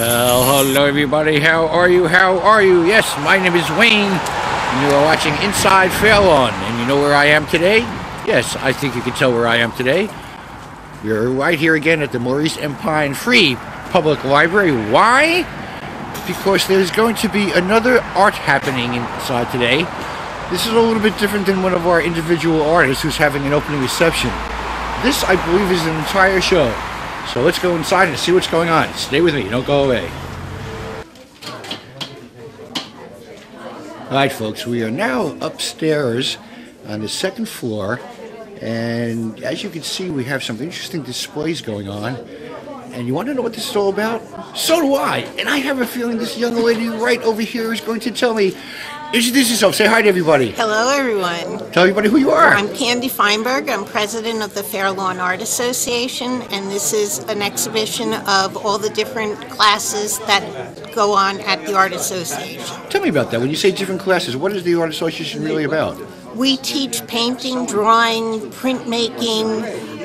Well, hello everybody. How are you? How are you? Yes, my name is Wayne, and you are watching Inside Fairlawn. And you know where I am today? Yes, I think you can tell where I am today. We're right here again at the Maurice M. Pine Free Public Library. Why? Because there's going to be another art happening inside today. This is a little bit different than one of our individual artists who's having an opening reception. This, I believe, is an entire show. So let's go inside and see what's going on. Stay with me, don't go away. All right, folks, we are now upstairs on the second floor. And as you can see, we have some interesting displays going on. And you want to know what this is all about? So do I. And I have a feeling this young lady right over here is going to tell me. Introduce yourself. Say hi to everybody. Hello, everyone. Tell everybody who you are. I'm Candi Feinberg. I'm president of the Fair Lawn Art Association, and this is an exhibition of all the different classes that go on at the Art Association. Tell me about that. When you say different classes, what is the Art Association really about? We teach painting, drawing, printmaking,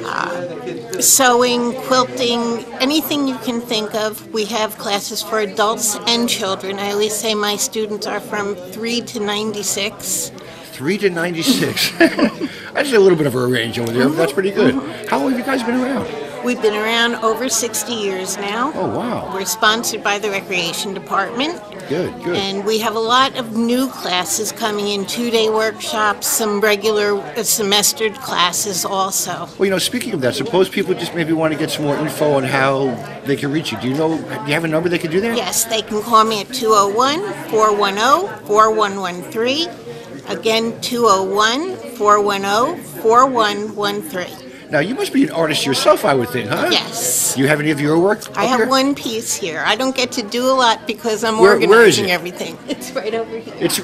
sewing, quilting, anything you can think of. We have classes for adults and children. I always say my students are from 3 to 96. 3 to 96. I That's a little bit of a range over there, but that's pretty good. How long have you guys been around? We've been around over 60 years now. Oh, wow. We're sponsored by the Recreation Department. Good, good. And we have a lot of new classes coming in, two-day workshops, some regular uh, semestered classes also. Well, you know, speaking of that, suppose people just maybe want to get some more info on how they can reach you. Do you know, do you have a number they can do that? Yes, they can call me at 201-410-4113. Again, 201-410-4113. Now, you must be an artist yourself, I would think, huh? Yes. You have any of your work? I up have here? one piece here. I don't get to do a lot because I'm Where- where is organizing it? everything. It's right over here. It's,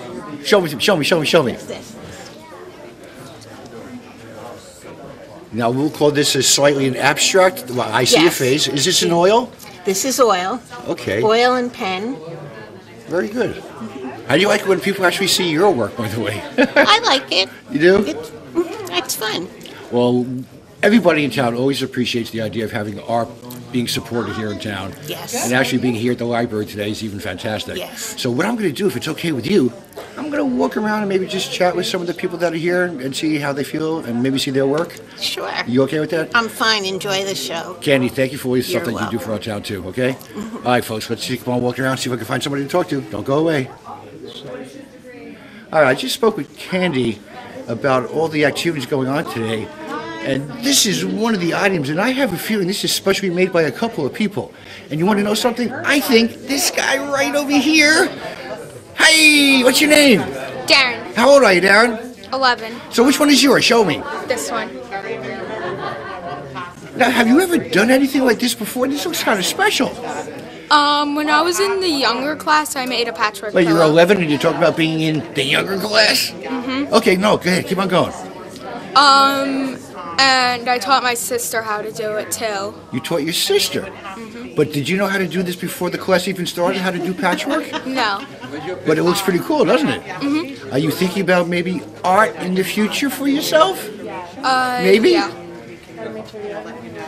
show me, show me, show me, show me. This. Now, we'll call this a slightly an abstract. Well, I see a face. Is this an oil? This is oil, Okay, oil and pen. very good. How do you like it when people actually see your work, by the way? I like it. you do? It's, mhm, it's fun. Well, everybody in town always appreciates the idea of having art being supported here in town. Yes. And actually being here at the library today is even fantastic. Yes. So what I'm going to do, if it's okay with you, I'm going to walk around and maybe just chat with some of the people that are here and see how they feel and maybe see their work. Sure. You okay with that? I'm fine. Enjoy the show. Candi, thank you for all the stuff You're that you do for our town too, okay? All right, folks, let's see, come on, walk around, see if I can find somebody to talk to. Don't go away. All right, I just spoke with Candi about all the activities going on today, and this is one of the items, and I have a feeling this is specially made by a couple of people. And you want to know something? I think this guy right over here. Hey, what's your name? Darren, How old are you, Darren? 11. So which one is yours? Show me. This one. Now, have you ever done anything like this before? This looks kind of special. Um, when I was in the younger class, I made a patchwork Wait, you're 11 and you're talking about being in the younger class? Mm-hmm. Okay, no, go ahead, keep on going. Um, and I taught my sister how to do it too. You taught your sister. But did you know how to do this before the class even started, how to do patchwork? No. But it looks pretty cool, doesn't it? Mm-hmm. Are you thinking about maybe art in the future for yourself? Uh, Maybe? Yeah.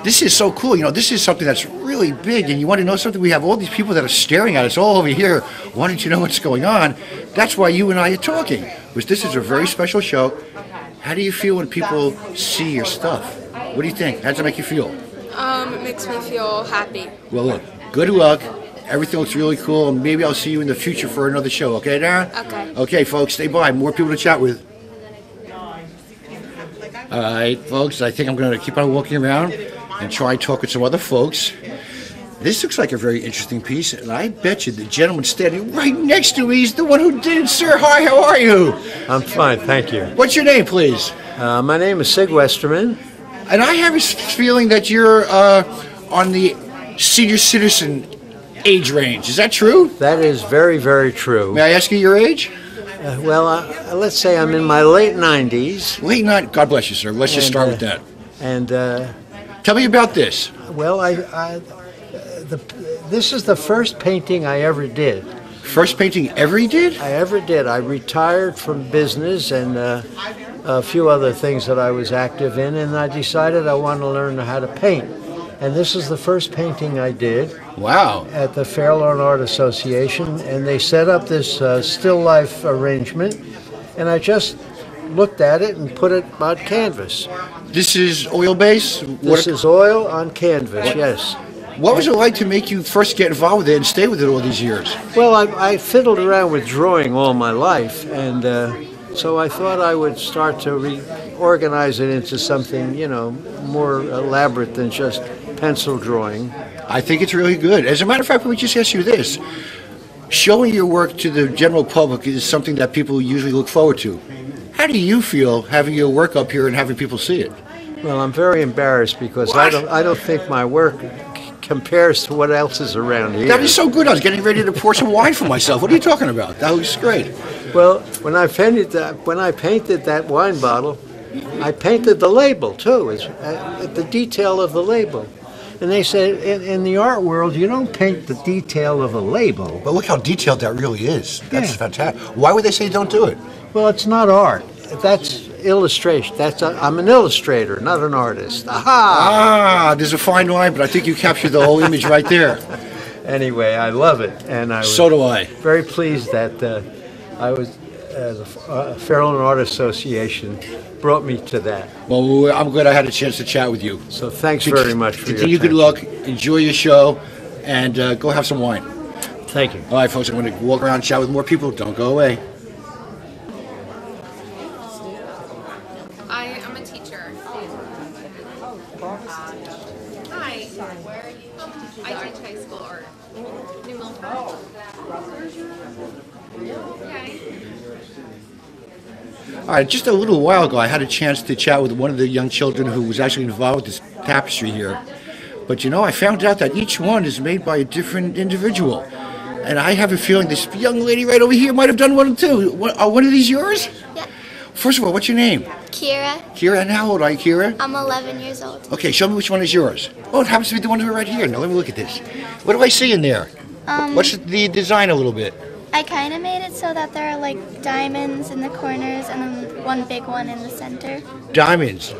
This is so cool. You know, this is something that's really big, and you want to know something? We have all these people that are staring at us all over here, wanting to know what's going on. That's why you and I are talking, because this is a very special show. How do you feel when people see your stuff? What do you think? How does it make you feel? Um, it makes me feel happy. Well, look, good luck. Everything looks really cool, and maybe I'll see you in the future for another show. Okay, Darren? Okay. Okay, folks, stay by. More people to chat with. All right, folks, I think I'm going to keep on walking around and try and talk with some other folks. This looks like a very interesting piece, and I bet you the gentleman standing right next to me is the one who did it, sir. Hi, how are you? I'm fine, thank you. What's your name, please? Uh, my name is Sig Westerman. And I have a feeling that you're uh, on the senior citizen age range. Is that true? That is very, very true. May I ask you your age? Uh, well, uh, let's say I'm in my late 90s, Late night. God bless you, sir. Let's just start uh, with that. and uh, Tell me about this. well, I, I this is the first painting I ever did. First painting ever he did? I ever did. I retired from business and uh, a few other things that I was active in, and I decided I wanted to learn how to paint. and this is the first painting I did Wow. at the Fairlawn Art Association, and they set up this uh, still life arrangement, and I just looked at it and put it on canvas. This is oil base. This is oil on canvas, yes. What was it like to make you first get involved with it and stay with it all these years? Well, I, I fiddled around with drawing all my life, and uh, so I thought I would start to reorganize it into something, you know, more elaborate than just pencil drawing. I think it's really good. As a matter of fact, let me just ask you this. Showing your work to the general public is something that people usually look forward to. How do you feel having your work up here and having people see it? Well, I'm very embarrassed because I don't, I don't think my work compares to what else is around here. That is so good. I was getting ready to pour some wine for myself. What are you talking about? That was great. Well, when I painted that, when I painted that wine bottle, I painted the label too, it's, uh, the detail of the label. And they said in, in the art world, you don't paint the detail of a label. But look how detailed that really is. That's Yeah. fantastic. Why would they say don't do it? Well, it's not art. That's illustration. That's a, I'm an illustrator, not an artist. Aha! Ah, there's a fine line, but I think you captured the whole image right there. Anyway, I love it, and I was So do I. very pleased that uh, I was uh, the uh, Fairlawn Art Association brought me to that. Well, I'm glad I had a chance to chat with you. So thanks very much for your Continue good luck. Enjoy your show, and uh, go have some wine. Thank you. All right, folks, I'm going to walk around and chat with more people. Don't go away. I am a teacher. Hi. I teach high school art. New Milford. Okay. All right, just a little while ago, I had a chance to chat with one of the young children who was actually involved with this tapestry here. But you know, I found out that each one is made by a different individual. And I have a feeling this young lady right over here might have done one too. What, are one of these yours? Yeah. First of all, what's your name? Kira, Kira, and how old are you, Kira? I'm 11 years old. Okay, show me which one is yours. Oh, it happens to be the one right here. Now, let me look at this. What do I see in there? Um, What's the design a little bit? I kind of made it so that there are like diamonds in the corners and then one big one in the center. Diamonds.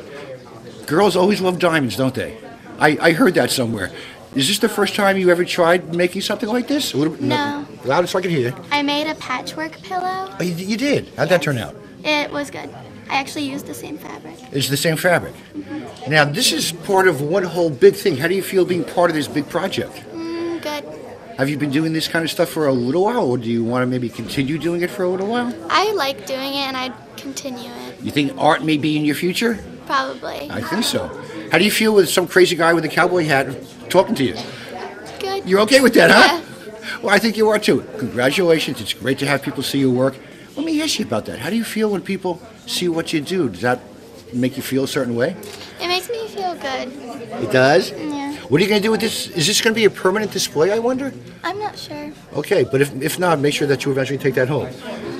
Girls always love diamonds, don't they? I, I heard that somewhere. Is this the first time you ever tried making something like this? No. Loud so I can hear. I made a patchwork pillow. Oh, you, you did. How'd that turn out? It was good. I actually used the same fabric. It's the same fabric. Now, this is part of one whole big thing. How do you feel being part of this big project? Mm, good. Have you been doing this kind of stuff for a little while, or do you want to maybe continue doing it for a little while? I like doing it and I'd continue it. You think art may be in your future? Probably. I think so. How do you feel with some crazy guy with a cowboy hat talking to you? Good. You're okay with that, huh? Well, I think you are too. Congratulations. It's great to have people see your work. Let me ask you about that. How do you feel when people see what you do? Does that make you feel a certain way? It makes me feel good. It does? Yeah. What are you going to do with this? Is this going to be a permanent display, I wonder? I'm not sure. Okay, but if, if not, make sure that you eventually take that home.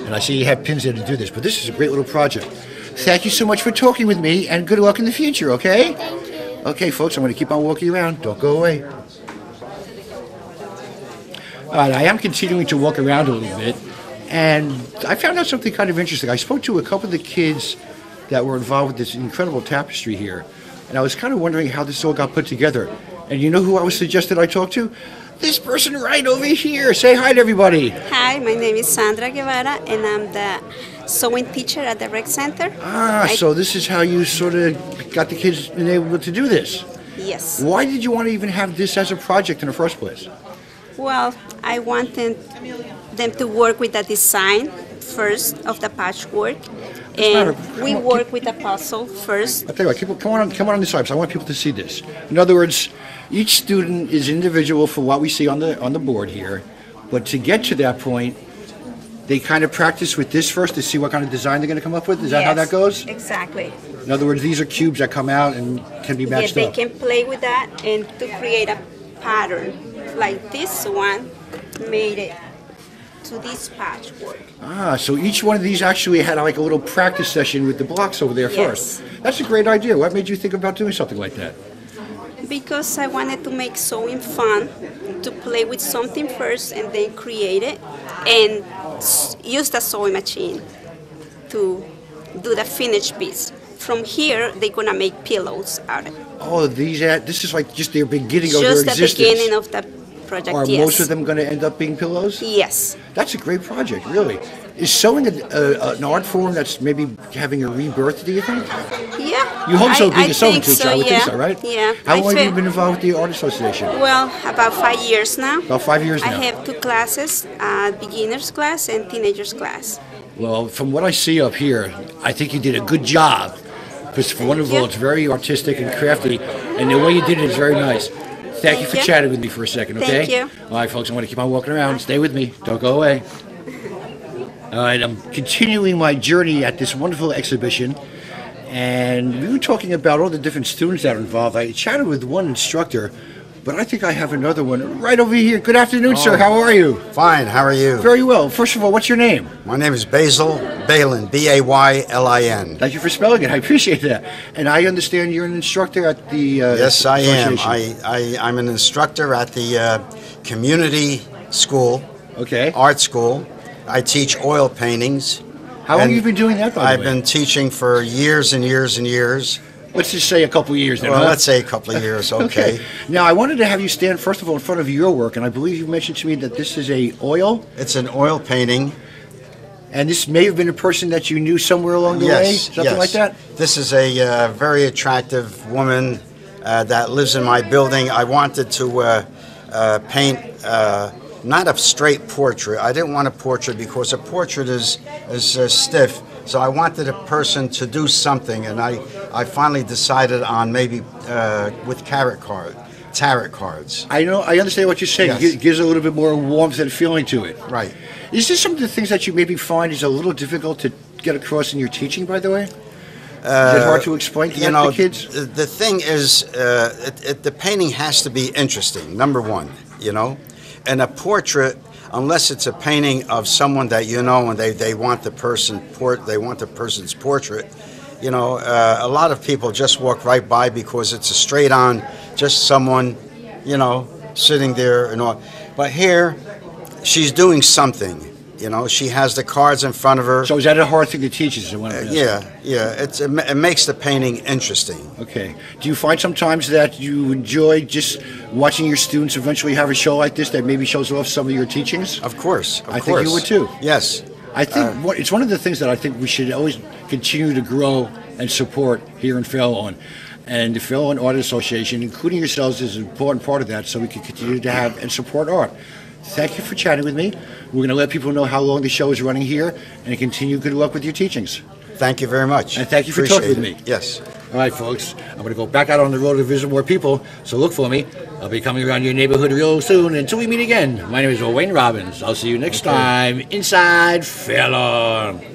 And I see you have pins there to do this, but this is a great little project. Thank you so much for talking with me, and good luck in the future, okay? Thank you. Okay, folks, I'm going to keep on walking around. Don't go away. All right, I am continuing to walk around a little bit, and I found out something kind of interesting. I spoke to a couple of the kids that were involved with this incredible tapestry here, and I was kind of wondering how this all got put together. And you know who I was suggested I talk to? This person right over here. Say hi to everybody. Hi, my name is Sandra Guevara, and I'm the sewing teacher at the rec center. Ah, I- so this is how you sort of got the kids enabled to do this. Yes. Why did you want to even have this as a project in the first place? Well, I wanted them to work with the design first of the patchwork, and we work with a puzzle first. I'll tell you what, keep, come on, come on on this side, I want people to see this. In other words, each student is individual for what we see on the on the board here, but to get to that point, they kind of practice with this first to see what kind of design they're going to come up with. Is that how that goes? Exactly. In other words, these are cubes that come out and can be matched Yeah, they up. can play with that and to create a pattern. Like this one made it to this patchwork. Ah, so each one of these actually had like a little practice session with the blocks over there Yes. first. That's a great idea. What made you think about doing something like that? Because I wanted to make sewing fun, to play with something first and then create it, and use the sewing machine to do the finished piece from here they're gonna make pillows out of it. Oh, these this is like just their beginning Just of their the existence. beginning of the project. Are yes. most of them going to end up being pillows? Yes. That's a great project, really. Is sewing a, a, an art form that's maybe having a rebirth? Do you think? Yeah. You hope so, I- being I a sewing teacher. so, I would yeah. think so, right? Yeah. How I long have you been involved with the art association? Well, about five years now. About five years now. I have two classes, uh, beginners class and teenagers class. Well, from what I see up here, I think you did a good job. Because for one of all, it's very artistic and crafty, and the way you did it is very nice. Thank, you for you. chatting with me for a second, okay? Thank you. All right, folks, I'm going to keep on walking around. Stay with me. Don't go away. All right, I'm continuing my journey at this wonderful exhibition, and we were talking about all the different students that are involved. I chatted with one instructor, but I think I have another one right over here. Good afternoon, sir. How are you? Fine, how are you? Very well. First of all, what's your name? My name is Basil Baylin, B A Y L I N. Thank you for spelling it. I appreciate that. And I understand you're an instructor at the. Uh, Yes, I am. I, I, I'm an instructor at the uh, community school, Okay. art school. I teach oil paintings. How long have you been doing that, by I've way? been teaching for years and years and years. Let's just say a couple of years then. Well, huh? let's say a couple of years, okay. Now, I wanted to have you stand first of all in front of your work, and I believe you mentioned to me that this is a oil, It's an oil painting. and this may have been a person that you knew somewhere along the way, something yes. like that. This is a uh, very attractive woman uh, that lives in my building. I wanted to uh, uh, paint uh, not a straight portrait. I didn't want a portrait because a portrait is is uh, stiff. So I wanted a person to do something, and I I finally decided on maybe uh, with carrot card, tarot cards. I know, I understand what you're saying. Yes. It gives a little bit more warmth and feeling to it. Right. Is this some of the things that you maybe find is a little difficult to get across in your teaching? By the way, is it hard to explain to you know, to kids? The, the thing is, uh, it, it, the painting has to be interesting. Number one, you know, and a portrait, unless it's a painting of someone that you know and they, they want the person port, they want the person's portrait. You know, uh, a lot of people just walk right by because it's a straight on, just someone, you know, sitting there and all. But here, she's doing something. You know, she has the cards in front of her. So is that a hard thing to teach? Is what I'm yeah, yeah, it's, it, it makes the painting interesting. Okay. Do you find sometimes that you enjoy just watching your students eventually have a show like this that maybe shows off some of your teachings? Of course, of I think you would too. Yes, I think uh, what, it's one of the things that I think we should always continue to grow and support here in Fairlawn. And the Fairlawn Art Association, including yourselves, is an important part of that so we can continue to have and support art. Thank you for chatting with me. We're going to let people know how long the show is running here and continue good luck with your teachings. thank you very much. And thank you for Appreciate talking with me. Yes. All right, folks, I'm going to go back out on the road to visit more people, so look for me. I'll be coming around your neighborhood real soon. Until we meet again, my name is Wayne Robbins. I'll see you next time inside Fairlawn.